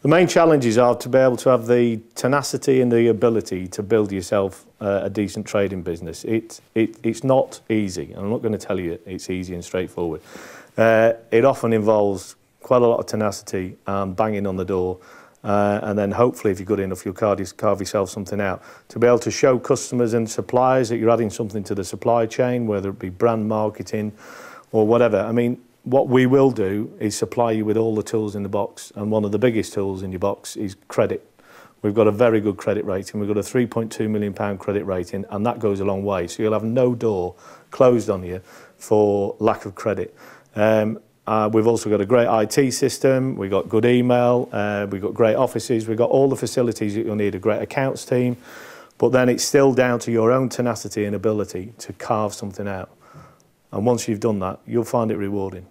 The main challenges are to be able to have the tenacity and the ability to build yourself uh, a decent trading business. It, it, it's not easy. I'm not going to tell you it's easy and straightforward. Uh, it often involves quite a lot of tenacity and banging on the door. Uh, and then hopefully, if you're good enough, you'll carve, carve yourself something out. To be able to show customers and suppliers that you're adding something to the supply chain, whether it be brand marketing or whatever. I mean, what we will do is supply you with all the tools in the box. And one of the biggest tools in your box is credit. We've got a very good credit rating. We've got a 3.2 million pound credit rating, and that goes a long way. So you'll have no door closed on you for lack of credit. Um, uh, we've also got a great IT system. We've got good email. Uh, we've got great offices. We've got all the facilities that you'll need. A great accounts team. But then it's still down to your own tenacity and ability to carve something out. And once you've done that, you'll find it rewarding.